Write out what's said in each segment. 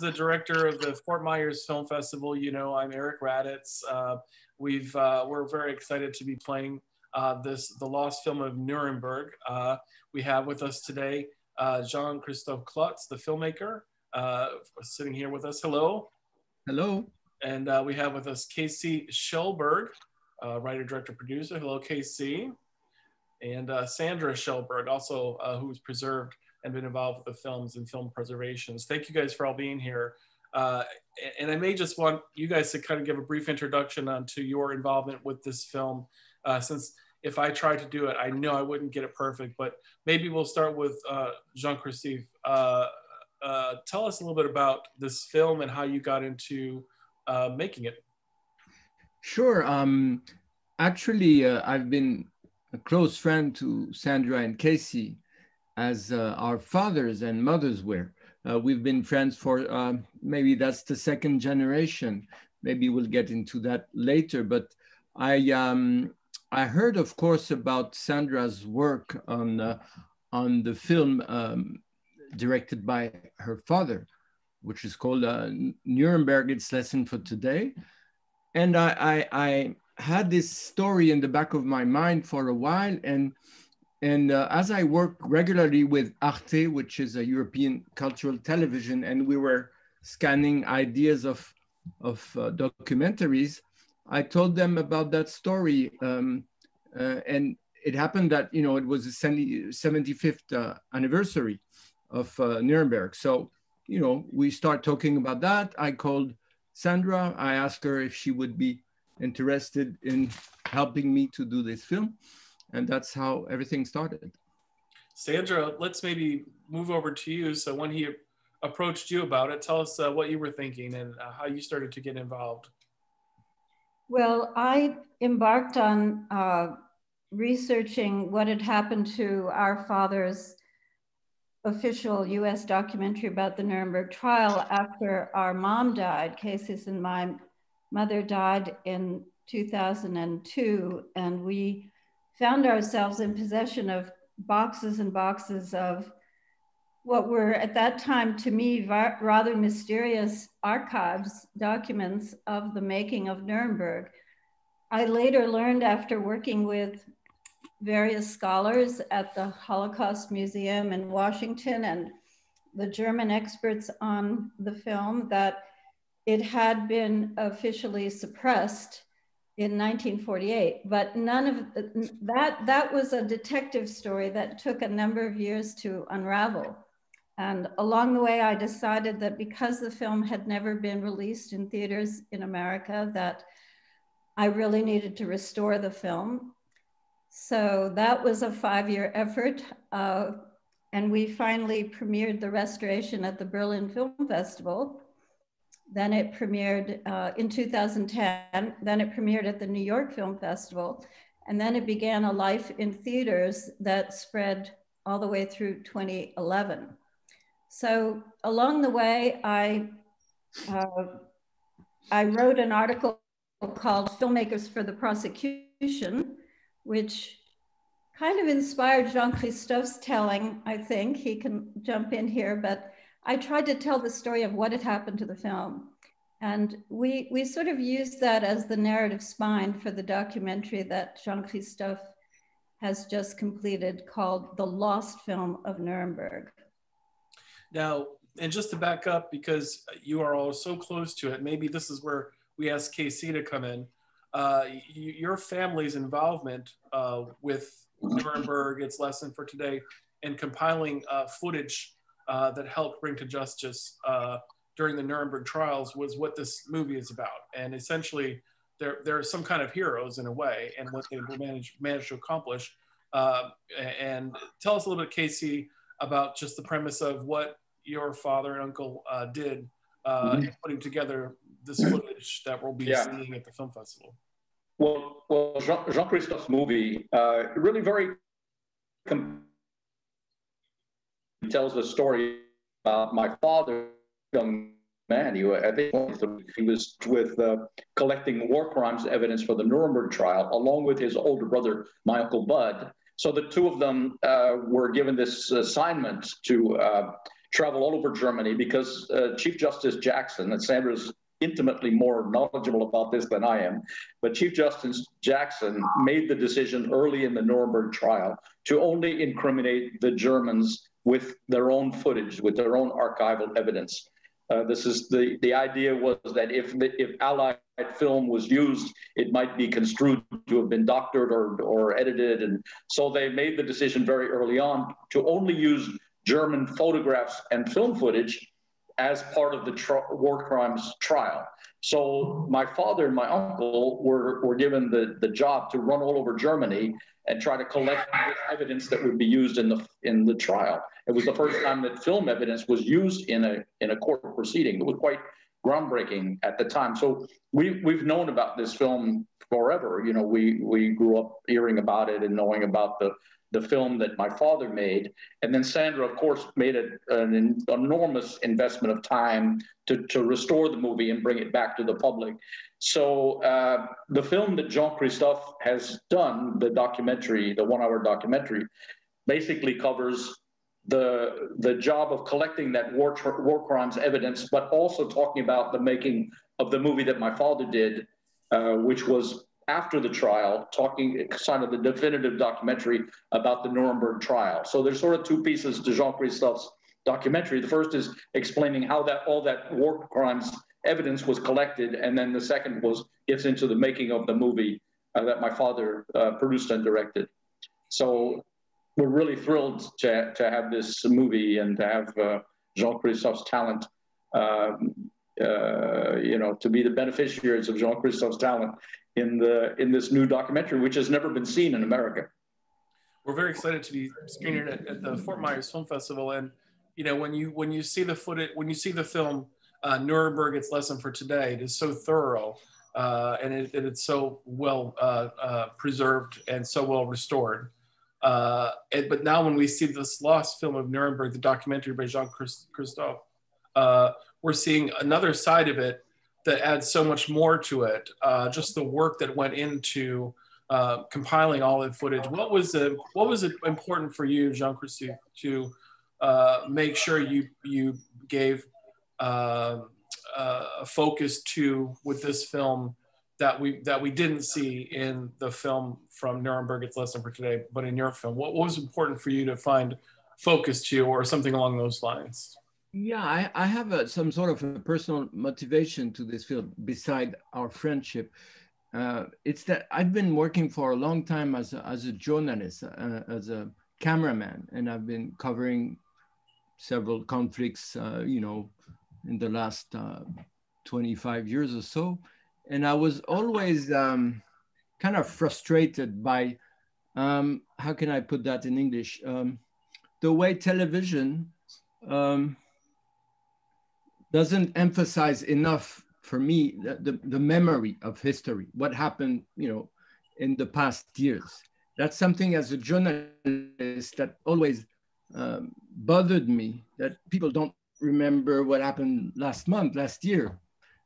the director of the Fort Myers Film Festival, you know I'm Eric Raddatz. Uh, we've uh, we're very excited to be playing uh, this the lost film of Nuremberg. Uh, we have with us today uh, Jean Christophe Klotz, the filmmaker, uh, sitting here with us. Hello. Hello. And we have with us KC Schulberg, writer, director, producer. Hello, KC. And Sandra Schulberg, also who's preserved and been involved with the films and film preservations. Thank you guys for all being here. Uh, and I may just want you guys to kind of give a brief introduction onto your involvement with this film, uh, since if I tried to do it, I know I wouldn't get it perfect, but maybe we'll start with uh, Jean-Christophe. Uh, uh, tell us a little bit about this film and how you got into uh, making it. Sure. Um, actually, I've been a close friend to Sandra and KC as uh, our fathers and mothers were. Uh, we've been friends for uh, maybe that's the second generation. Maybe we'll get into that later. But I um, I heard, of course, about Sandra's work on uh, on the film um, directed by her father, which is called uh, Nuremberg. Its lesson for today, and I, I I had this story in the back of my mind for a while and and uh, as I work regularly with Arte, which is a European cultural television, and we were scanning ideas of, of uh, documentaries, I told them about that story. Um, uh, and it happened that, you know, it was the 75th uh, anniversary of uh, Nuremberg. So, you know, we start talking about that. I called Sandra. I asked her if she would be interested in helping me to do this film and that's how everything started. Sandra, let's maybe move over to you. So when he approached you about it, tell us uh, what you were thinking and uh, how you started to get involved. Well, I embarked on uh, researching what had happened to our father's official US documentary about the Nuremberg trial after our mom died. KC's and my mother died in 2002, and we found ourselves in possession of boxes and boxes of what were at that time to me rather mysterious archives, documents of the making of Nuremberg. I later learned after working with various scholars at the Holocaust Museum in Washington and the German experts on the film that it had been officially suppressed in 1948, but none of that, that was a detective story that took a number of years to unravel. And along the way, I decided that because the film had never been released in theaters in America, that I really needed to restore the film. So that was a five-year effort. Uh, and we finally premiered the restoration at the Berlin Film Festival then it premiered uh, in 2010. Then it premiered at the New York Film Festival. And then it began a life in theaters that spread all the way through 2011. So along the way, I, uh, I wrote an article called Filmmakers for the Prosecution, which kind of inspired Jean-Christophe's telling, I think. He can jump in here, but I tried to tell the story of what had happened to the film. And we, we sort of used that as the narrative spine for the documentary that Jean Christophe has just completed called The Lost Film of Nuremberg. Now, and just to back up, because you are all so close to it, maybe this is where we ask KC to come in. Uh, your family's involvement uh, with Nuremberg, its lesson for today, and compiling uh, footage uh, that helped bring to justice uh, during the Nuremberg trials was what this movie is about. And essentially, there, there are some kind of heroes in a way and what they managed, managed to accomplish. Uh, and tell us a little bit, KC, about just the premise of what your father and uncle uh, did uh, mm-hmm. in putting together this footage that we'll be yeah. seeing at the film festival. Well, well Jean Christophe's movie uh, really very tells a story about my father, young man. He, I think he was with uh, collecting war crimes evidence for the Nuremberg trial, along with his older brother, my uncle Budd. So the two of them uh, were given this assignment to uh, travel all over Germany because uh, Chief Justice Jackson, and Sandra's intimately more knowledgeable about this than I am, but Chief Justice Jackson made the decision early in the Nuremberg trial to only incriminate the Germans with their own footage, with their own archival evidence. Uh, this is the, the idea was that if, if Allied film was used, it might be construed to have been doctored or, or edited. And so they made the decision very early on to only use German photographs and film footage as part of the war crimes trial. So my father and my uncle were, were given the, the job to run all over Germany and try to collect evidence that would be used in the in the trial. It was the first time that film evidence was used in a in a court proceeding. It was quite groundbreaking at the time. So we we've known about this film forever. You know, we we grew up hearing about it and knowing about the the film that my father made. And then Sandra, of course, made a, an enormous investment of time to, to restore the movie and bring it back to the public. So uh, the film that Jean Christophe has done, the documentary, the one hour documentary, basically covers the, the job of collecting that war, war crimes evidence, but also talking about the making of the movie that my father did, uh, which was after the trial, talking kind of the definitive documentary about the Nuremberg trial. So there's sort of two pieces to Jean Christophe's documentary. The first is explaining how that all that war crimes evidence was collected, and then the second was gets into the making of the movie uh, that my father uh, produced and directed. So we're really thrilled to, to have this movie and to have uh, Jean Christophe's talent. Um, uh, you know, to be the beneficiaries of Jean Christophe's talent in the in this new documentary, which has never been seen in America. We're very excited to be screening it at the Fort Myers Film Festival, and you know when you when you see the footage, when you see the film uh, Nuremberg, its lesson for today, it is so thorough. Uh, and it, it, it's so well uh, uh preserved and so well restored. Uh, and, but now, when we see this lost film of Nuremberg, the documentary by Jean Christophe, uh, we're seeing another side of it that adds so much more to it. Uh, just the work that went into uh, compiling all the footage. What was the, what was it important for you, Jean Christophe, to uh, make sure you you gave uh, uh, a focus to with this film that we that we didn't see in the film from Nuremberg? Its lesson for today, but in your film, what, what was important for you to find focus to, or something along those lines? Yeah, I, I have a, some sort of a personal motivation to this field beside our friendship. Uh, it's that I've been working for a long time as a, as a journalist, uh, as a cameraman, and I've been covering several conflicts, uh, you know, in the last uh, 25 years or so. And I was always um, kind of frustrated by, um, how can I put that in English? Um, the way television um, doesn't emphasize enough for me the, the, the, memory of history, what happened, you know, in the past years. That's something as a journalist that always um, bothered me that people don't remember what happened last month, last year.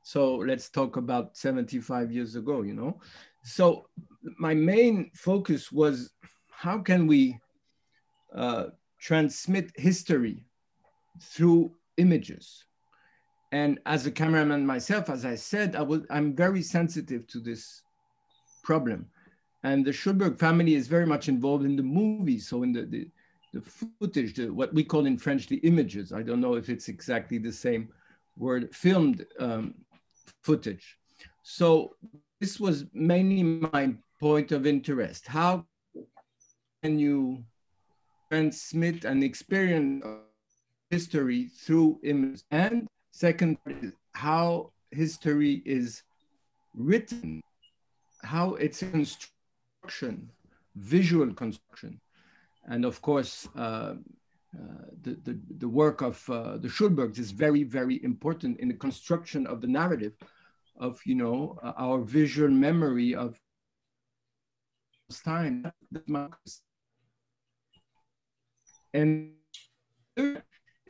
So let's talk about 75 years ago, you know? So my main focus was how can we uh, transmit history through images? And as a cameraman myself, as I said, I was, I'm very sensitive to this problem. And the Schulberg family is very much involved in the movie. So in the, the, the footage, the, what we call in French, the images. I don't know if it's exactly the same word, filmed um, footage. So this was mainly my point of interest. How can you transmit an experience of history through images? And Second, how history is written, how it's construction, visual construction. And of course, uh, uh, the, the, the, work of uh, the Schulbergs is very, very important in the construction of the narrative of, you know, uh, our visual memory of time. And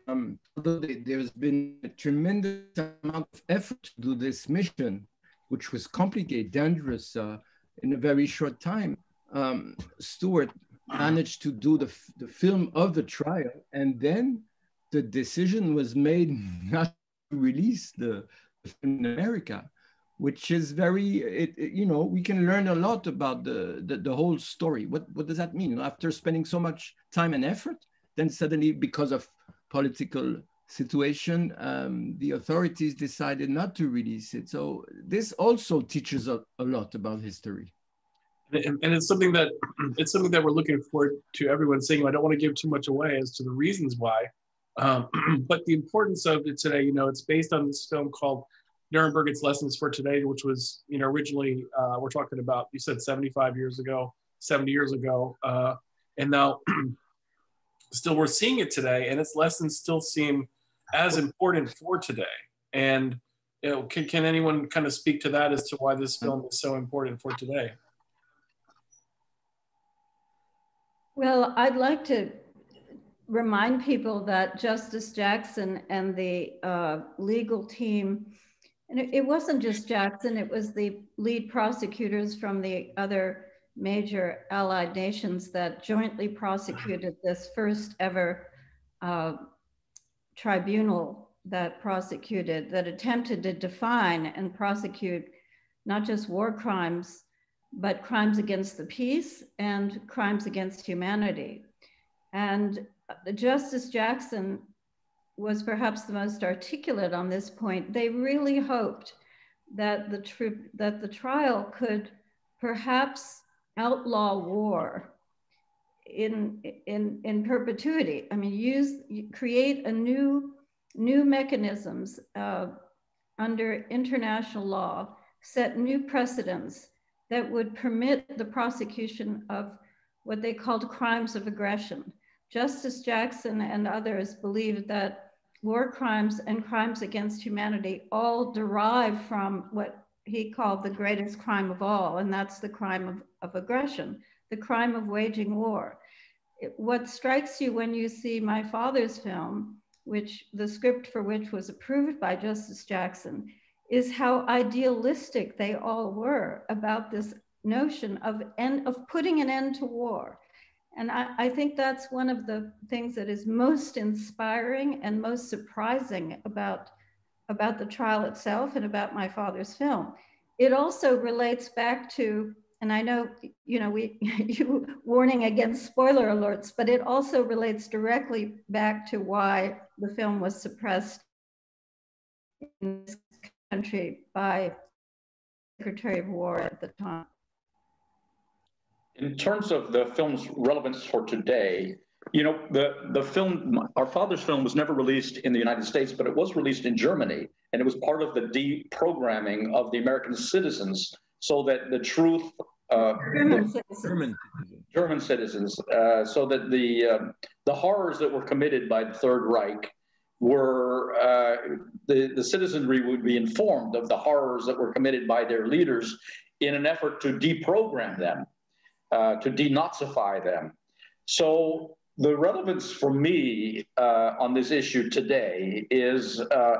um, there's been a tremendous amount of effort to do this mission, which was complicated, dangerous uh, in a very short time, um, Stuart managed to do the, the film of the trial and then the decision was made not to release the film in America, which is very, it, it, you know, we can learn a lot about the, the, the whole story. What, what does that mean? After spending so much time and effort, then suddenly because of political situation, um, the authorities decided not to release it. So this also teaches a, a lot about history. And, and, it's something that it's something that we're looking forward to everyone saying. I don't want to give too much away as to the reasons why, um, but the importance of it today. You know, it's based on this film called Nuremberg. Its Lessons for Today, which was you know originally uh, we're talking about. You said 75 years ago, 70 years ago, uh, and now still we're seeing it today, and its lessons still seem as important for today. And you know, can, can anyone kind of speak to that as to why this film is so important for today? Well, I'd like to remind people that Justice Jackson and the uh, legal team, and it, it wasn't just Jackson, it was the lead prosecutors from the other major allied nations that jointly prosecuted this first ever uh, tribunal that prosecuted, that attempted to define and prosecute not just war crimes, but crimes against the peace and crimes against humanity. And Justice Jackson was perhaps the most articulate on this point. They really hoped that the, that the trial could perhaps outlaw war in, in, in perpetuity. I mean, use, create a new, new mechanisms uh, under international law, set new precedents that would permit the prosecution of what they called crimes of aggression. Justice Jackson and others believed that war crimes and crimes against humanity all derive from what he called the greatest crime of all, and that's the crime of, of aggression, the crime of waging war. It, what strikes you when you see my father's film, which the script for which was approved by Justice Jackson, is how idealistic they all were about this notion of end of putting an end to war. And I, I, think that's one of the things that is most inspiring and most surprising about about the trial itself and about my father's film. It also relates back to, and I know, you know, we you warning against spoiler alerts, but it also relates directly back to why the film was suppressed in this country by Secretary of War at the time. In terms of the film's relevance for today, you know, the, the film, our father's film was never released in the United States, but it was released in Germany. And it was part of the deprogramming of the American citizens so that the truth. Uh, German citizens. German citizens, uh, so that the, uh, the horrors that were committed by the Third Reich were, uh, the, the citizenry would be informed of the horrors that were committed by their leaders in an effort to deprogram them, uh, to denazify them. So the relevance for me uh, on this issue today is, uh,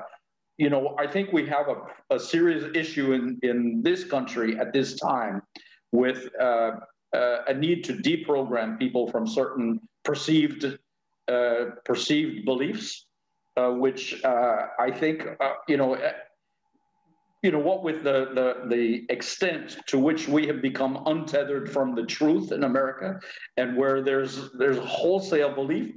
you know, I think we have a, a, serious issue in, in this country at this time with uh, uh a need to deprogram people from certain perceived uh, perceived beliefs, uh, which I think, you know, you know, what with the, the, the extent to which we have become untethered from the truth in America and where there's, there's wholesale belief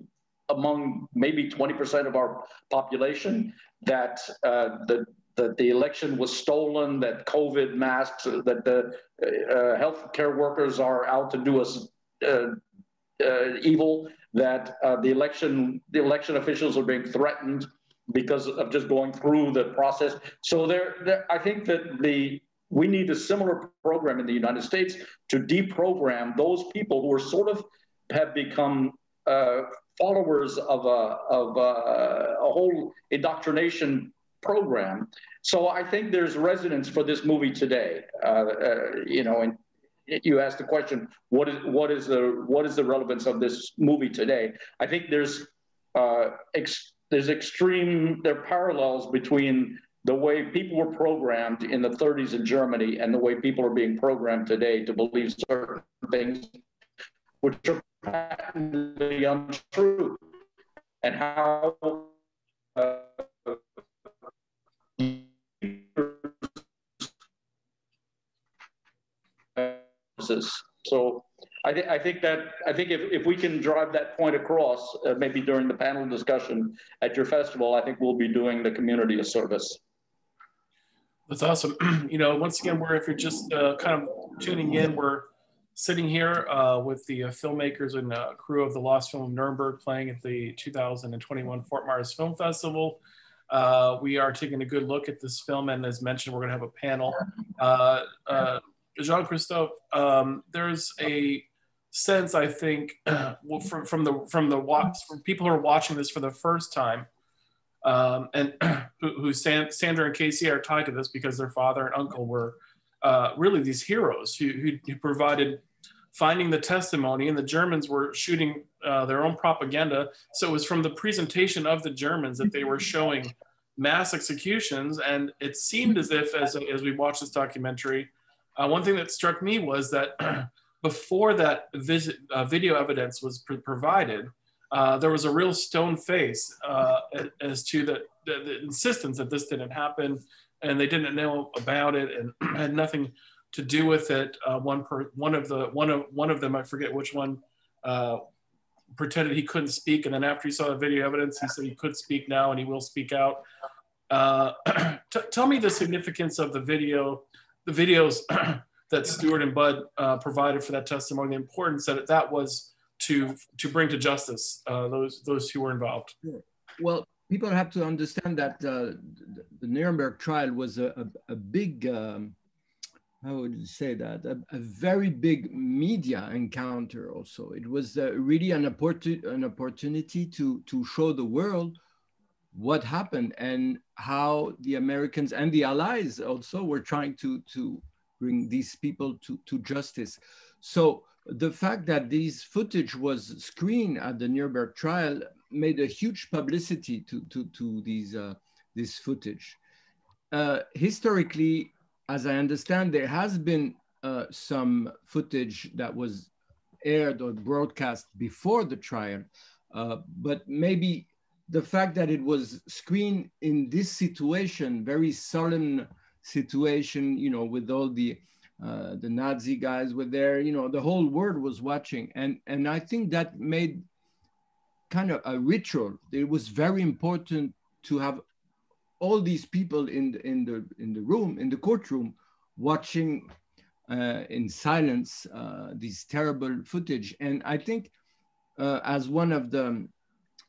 among maybe 20% of our population that uh, the, that the election was stolen, that COVID masks, that the uh, healthcare workers are out to do us uh, uh evil, that uh, the election the election officials are being threatened, because of just going through the process. So there, there, I think that the we need a similar program in the United States to deprogram those people who are sort of have become uh, followers of a of a, a whole indoctrination program. So I think there's resonance for this movie today. Uh, uh, you know, and you asked the question, what is what is the what is the relevance of this movie today? I think there's uh, ex- there's extreme, there are parallels between the way people were programmed in the 30s in Germany and the way people are being programmed today to believe certain things, which are patently untrue. and how uh, so I, th- I, think that I think if, if we can drive that point across, uh, maybe during the panel discussion at your festival, I think we'll be doing the community a service. That's awesome. you know, once again, we're if you're just uh, kind of tuning in, we're sitting here uh, with the uh, filmmakers and uh, crew of the Lost Film of Nuremberg playing at the 2021 Fort Myers Film Festival. Uh, we are taking a good look at this film, and as mentioned, we're going to have a panel. Jean Christophe, um, there's a sense I think from from the from the watch from people who are watching this for the first time, um, and who, who San, Sandra and KC are tied to this because their father and uncle were really these heroes who, who, who provided finding the testimony, and the Germans were shooting uh, their own propaganda. So it was from the presentation of the Germans that they were showing mass executions. And it seemed as if, as, as we watched this documentary, uh, one thing that struck me was that before that visit, uh, video evidence was pr- provided, uh, there was a real stone face uh, as to the, the, the insistence that this didn't happen and they didn't know about it and had nothing to do with it. Uh, one per one of the one of one of them, I forget which one, uh, pretended he couldn't speak, and then after he saw the video evidence, he said he could speak now and he will speak out. Uh, tell me the significance of the video, the videos that Stuart and Budd uh, provided for that testimony, the importance that that was to to bring to justice uh, those those who were involved. Well, people have to understand that uh, the Nuremberg trial was a, a, a big um, how would you say that? A, a, very big media encounter also. It was uh, really an, opportu- an opportunity to to show the world what happened and how the americans and the allies also were trying to to bring these people to to justice. So the fact that this footage was screened at the nuremberg trial made a huge publicity to to to these uh, this footage. Uh, historically as I understand, there has been uh, some footage that was aired or broadcast before the trial, uh, but maybe the fact that it was screened in this situation, very solemn situation, you know, with all the uh, the Nazi guys were there, you know, the whole world was watching, and and I think that made kind of a ritual. It was very important to have all these people in the, in the in the room in the courtroom watching uh, in silence uh, these terrible footage and i think uh, as one of the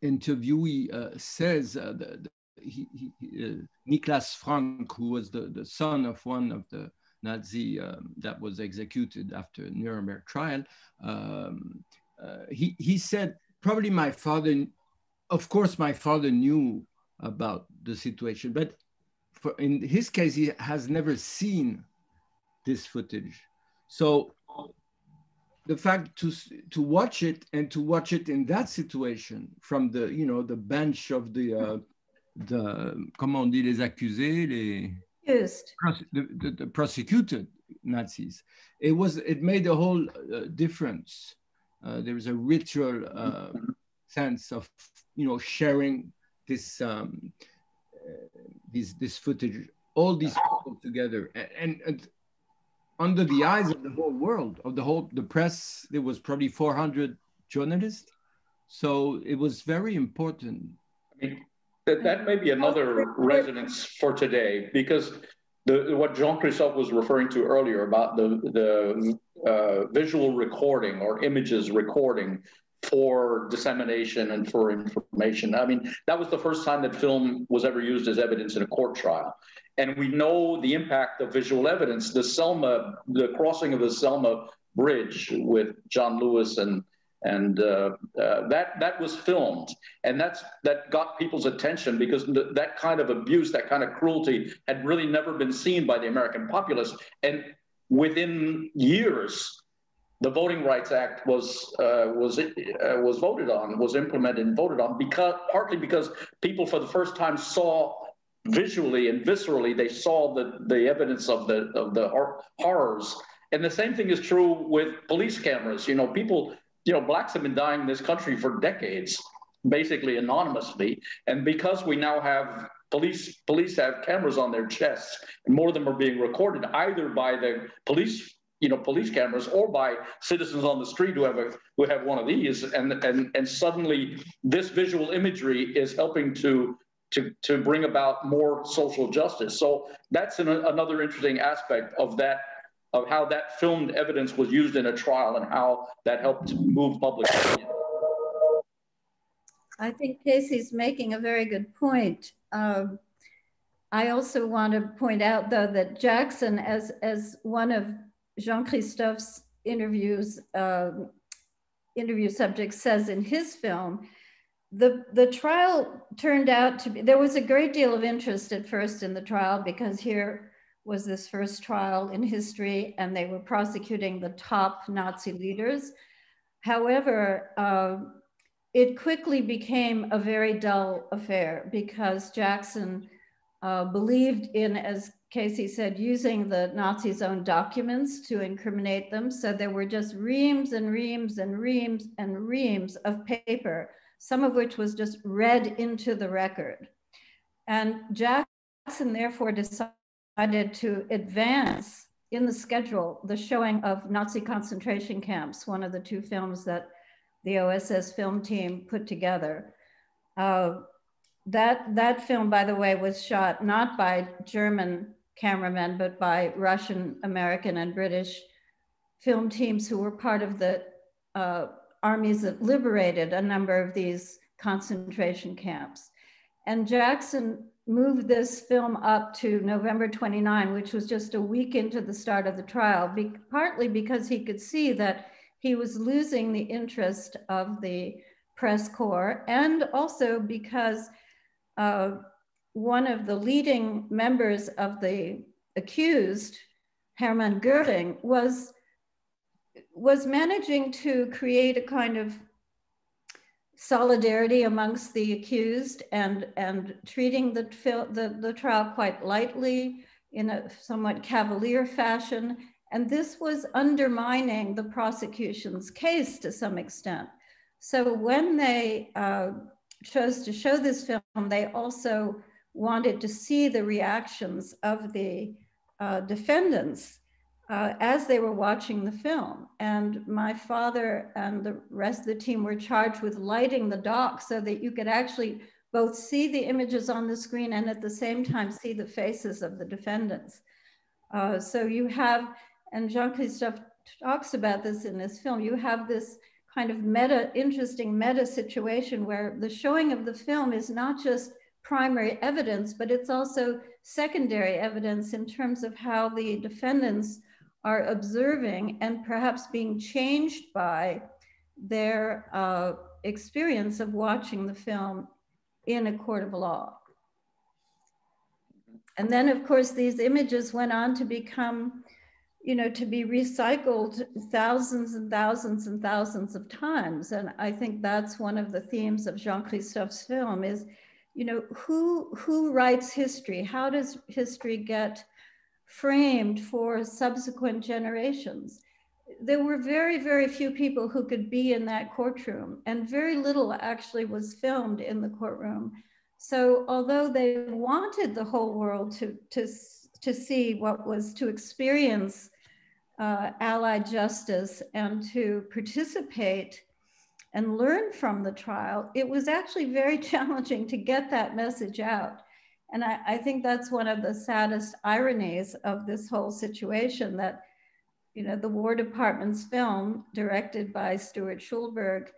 interviewee uh, says uh, the, the, he, he, uh, Niklas Frank, who was the, the son of one of the Nazi um, that was executed after Nuremberg trial, um, he, he said, probably my father, of course, my father knew about the situation. But for, in his case, he has never seen this footage. So the fact to to watch it and to watch it in that situation from the you know the bench of the uh, the comment on dit les accusés les the, the, the, prosecuted Nazis. It was it made a whole uh, difference. Uh, there was a ritual uh, sense of you know sharing this um, uh, this this footage, all these people together, and, and, under the eyes of the whole world, of the whole the press, there was probably 400 journalists, so it was very important. I mean, that, that may be another resonance for today because the, what Jean Christophe was referring to earlier about the the uh, visual recording or images recording for dissemination and for information. I mean, that was the first time that film was ever used as evidence in a court trial. And we know the impact of visual evidence. The Selma, the crossing of the Selma Bridge with John Lewis and and uh, uh, that that was filmed, and that's that got people's attention because th- that kind of abuse, that kind of cruelty, had really never been seen by the American populace. And within years, the Voting Rights Act was uh, was uh, was voted on, was implemented and voted on because partly because people for the first time saw visually and viscerally they saw the the evidence of the of the horrors. And the same thing is true with police cameras. You know, people, you know, blacks have been dying in this country for decades, basically anonymously. And because we now have police police have cameras on their chests, and more of them are being recorded either by the police you know police cameras or by citizens on the street who have a who have one of these and and and suddenly this visual imagery is helping to to to bring about more social justice so that's an, another interesting aspect of that of how that filmed evidence was used in a trial and how that helped move public opinion I think KC's making a very good point. Um, I also want to point out, though, that Jackson, as, as one of Jean Christophe's interviews, uh, interview subject says in his film, the, the trial turned out to be, there was a great deal of interest at first in the trial because here was this first trial in history and they were prosecuting the top Nazi leaders. However, uh, it quickly became a very dull affair because Jackson uh, believed in, as KC said, using the Nazis' own documents to incriminate them. So there were just reams and reams and reams and reams of paper, some of which was just read into the record. And Jackson therefore decided to advance in the schedule the showing of Nazi concentration camps, one of the two films that the OSS film team put together. Uh, that, that film, by the way, was shot not by German cameramen, but by Russian, American, and British film teams who were part of the uh, armies that liberated a number of these concentration camps. And Jackson moved this film up to November 29, which was just a week into the start of the trial, be partly because he could see that he was losing the interest of the press corps and also because uh, one of the leading members of the accused, Hermann Goering, was, was managing to create a kind of solidarity amongst the accused and, and treating the, the, the trial quite lightly in a somewhat cavalier fashion and this was undermining the prosecution's case to some extent. So when they uh, chose to show this film, they also wanted to see the reactions of the uh, defendants uh, as they were watching the film. And my father and the rest of the team were charged with lighting the dock so that you could actually both see the images on the screen and at the same time see the faces of the defendants. Uh, so you have and Jean-Christophe talks about this in this film, you have this kind of meta, interesting meta situation where the showing of the film is not just primary evidence, but it's also secondary evidence in terms of how the defendants are observing and perhaps being changed by their uh, experience of watching the film in a court of law. And then, of course, these images went on to become you know, to be recycled thousands and thousands and thousands of times. And I think that's one of the themes of Jean-Christophe's film is, you know, who, who writes history? How does history get framed for subsequent generations? There were very, very few people who could be in that courtroom and very little actually was filmed in the courtroom. So although they wanted the whole world to, to, to see what was to experience uh, Allied justice and to participate and learn from the trial, it was actually very challenging to get that message out. And I, I, think that's one of the saddest ironies of this whole situation that, you know, the War Department's film, directed by Stuart Schulberg,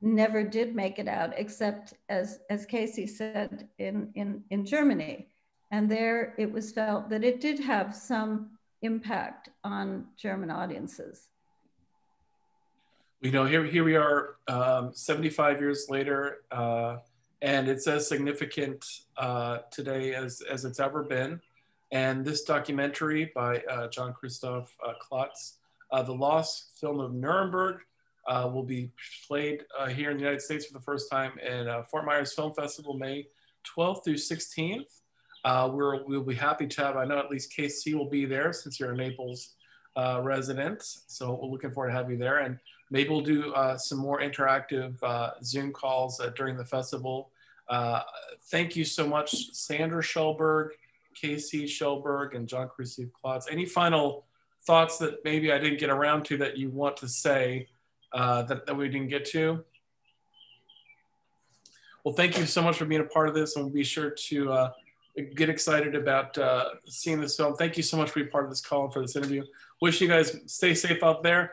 never did make it out, except as, as KC said, in, in, in Germany. And there it was felt that it did have some impact on German audiences? You know, here, here we are um, 75 years later, uh, and it's as significant uh, today as, as it's ever been. And this documentary by uh, John Christophe uh, Klotz, uh, The Lost Film of Nuremberg, uh, will be played here in the United States for the first time in Fort Myers Film Festival, May 12th through 16th. Uh, we're, we'll be happy to have, I know at least KC will be there since you're a Naples uh, resident. So we're looking forward to have you there. And maybe we'll do uh, some more interactive uh, Zoom calls uh, during the festival. Uh, thank you so much, Sandra Schulberg, KC Schulberg, and John Christophe Klotz. Any final thoughts that maybe I didn't get around to that you want to say uh, that, that we didn't get to? Well, thank you so much for being a part of this, and we'll be sure to get excited about uh, seeing this film. Thank you so much for being part of this call and for this interview. Wish you guys stay safe out there.